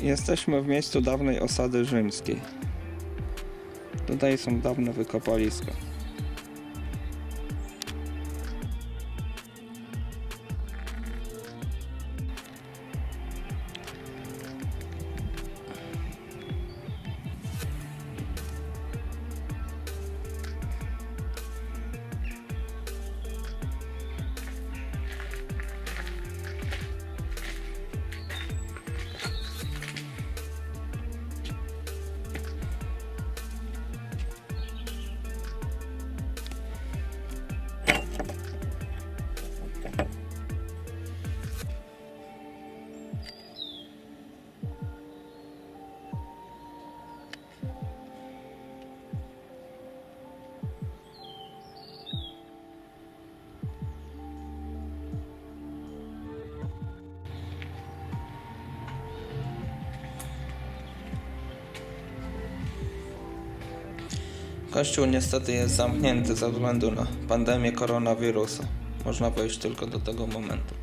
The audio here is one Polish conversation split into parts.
Jesteśmy w miejscu dawnej osady rzymskiej. Tutaj są dawne wykopaliska. Kościół niestety jest zamknięty ze względu na pandemię koronawirusa. Można wejść tylko do tego momentu.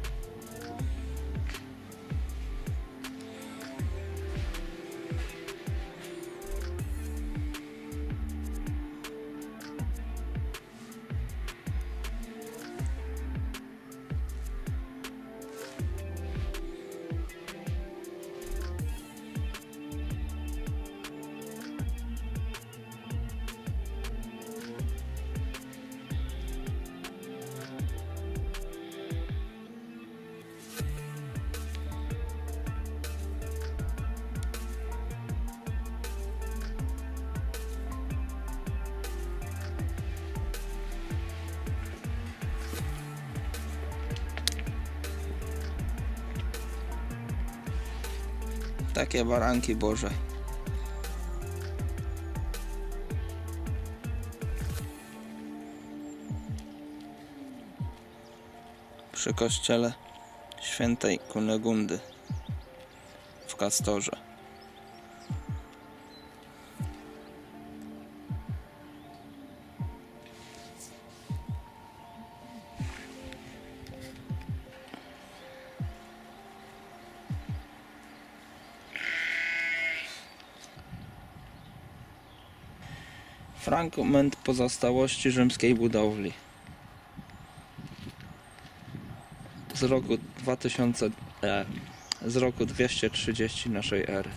Takie baranki Boże. Przy kościele świętej Kunegundy w Kastorze. Fragment pozostałości rzymskiej budowli. Z roku 2000, e, z roku 230 naszej ery.